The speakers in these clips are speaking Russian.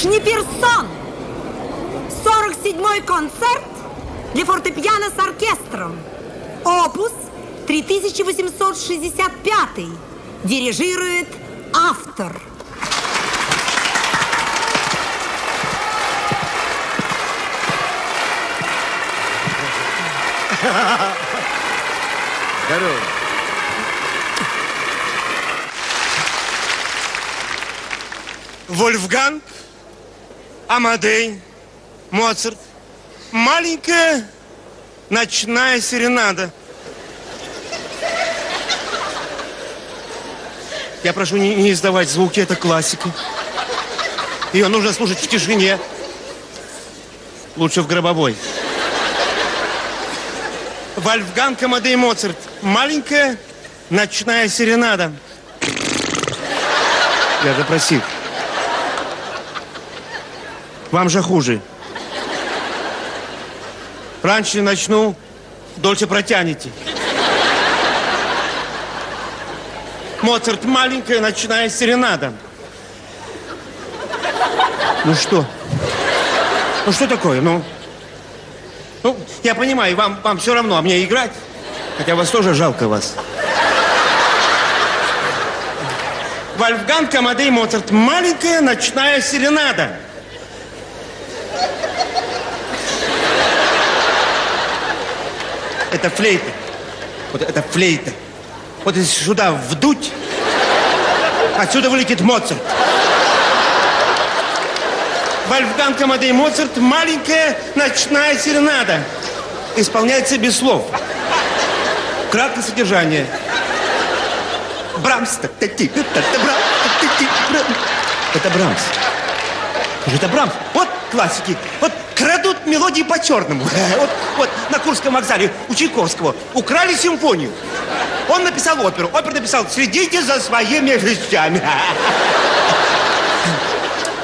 Шниперсон. 47-й концерт для фортепиано с оркестром. Опус 3865. Дирижирует автор. Здорово. Вольфганг, Амадей, Моцарт. Маленькая ночная серенада. Я прошу не, не издавать звуки, это классика. Ее нужно слушать в тишине. Лучше в гробовой. Вольфганг Амадей Моцарт. Маленькая ночная серенада. Я запросил. Вам же хуже. Раньше начну, дольше протянете. Моцарт маленькая ночная серенада. Ну что? Ну что такое? Ну, ну я понимаю, вам, вам все равно, а мне играть. Хотя вас тоже жалко вас. Вольфганг Амадей Моцарт. Маленькая ночная серенада. Это флейта. Вот это флейта. Вот если сюда вдуть, отсюда вылетит Моцарт. Вольфганг Амадей Моцарт «Маленькая ночная серенада». Исполняется без слов. Краткое содержание. Брамс. Это Брамс. Это Брамс. Вот классики. Вот мелодии по-черному. Вот, вот на Курском вокзале у Чайковского украли симфонию. Он написал оперу. Опер написал «Следите за своими вещами».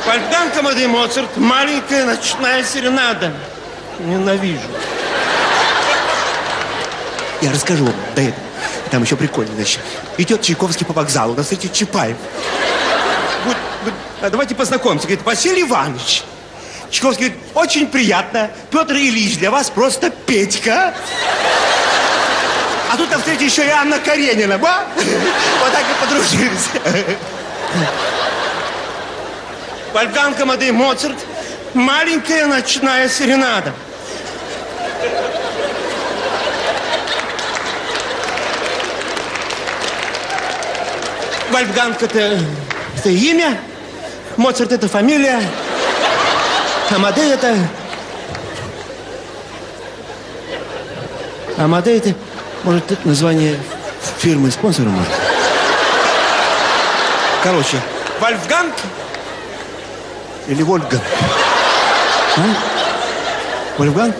Вольфганг Амадей Моцарт «Маленькая ночная серенада». Ненавижу. Я расскажу вам до этого. Там еще прикольно, значит. Идет Чайковский по вокзалу, на встрече Чапаев. Вот, вот, а давайте познакомимся. Говорит, Василий Иванович. Чайковский говорит, очень приятно. Петр Ильич, для вас просто Петька. А тут на встрече еще и Анна Каренина. Ба? Вот так и подружились. Вольфганг Амадей Моцарт. Маленькая ночная серенада. Вольфганг это, это имя, Моцарт это фамилия, Амадей это... Амадей это, может, это название фирмы, спонсора, может. Короче, Вольфганг или Вольга? А? Вольфганг?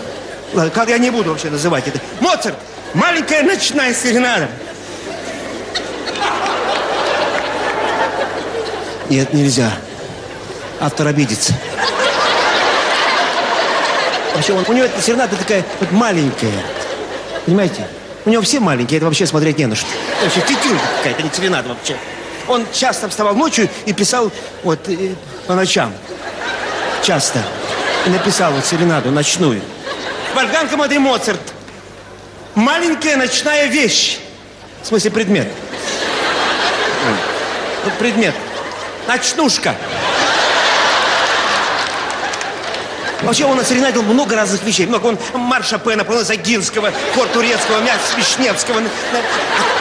Ладно, как я не буду вообще называть это. Моцарт! Маленькая ночная серенада. Нет, нельзя. Автор обидится. Вообще, он, у него эта серенада такая вот маленькая. Понимаете? У него все маленькие, это вообще смотреть не на что. Вообще тетюлька какая-то, не серенада вообще. Он часто вставал ночью и писал вот э, по ночам. Часто. И написал вот серенаду ночную. Вольфганг Амадей Моцарт. Маленькая ночная вещь. В смысле предмет. Предмет. Ночнушка. Вообще он осередил много разных вещей. Много. Он марш Шопена, понял, Загинского, хор Турецкого, Мяс Вишневского.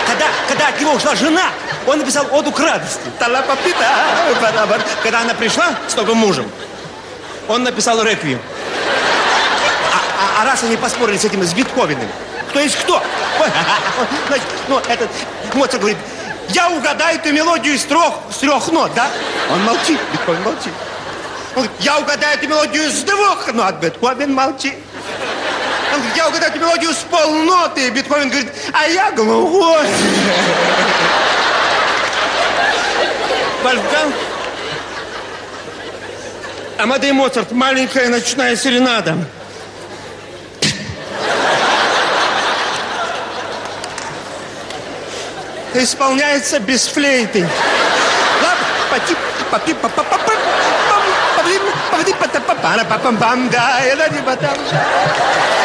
Когда, когда от него ушла жена, он написал оду к радости. Когда она пришла с новым мужем, он написал реквием. А, а, а раз они поспорили с этим, с Бетховеном, кто есть кто? Значит, ну, этот Моцарт говорит, я угадаю эту мелодию из трех, с трех нот, да? Он молчит, Бетховен молчит. Он говорит, я угадаю эту мелодию с двух нот, Бетховен молчит. Он говорит, я угадаю эту мелодию с полноты, Бетховен говорит, а я глухой. Вольфганг Амадей Моцарт, маленькая ночная серенада. Исполняется без флейты. Ладно, пати, папи, папа, папа, Oh, di patapapa, pa pam pam da, da di patam.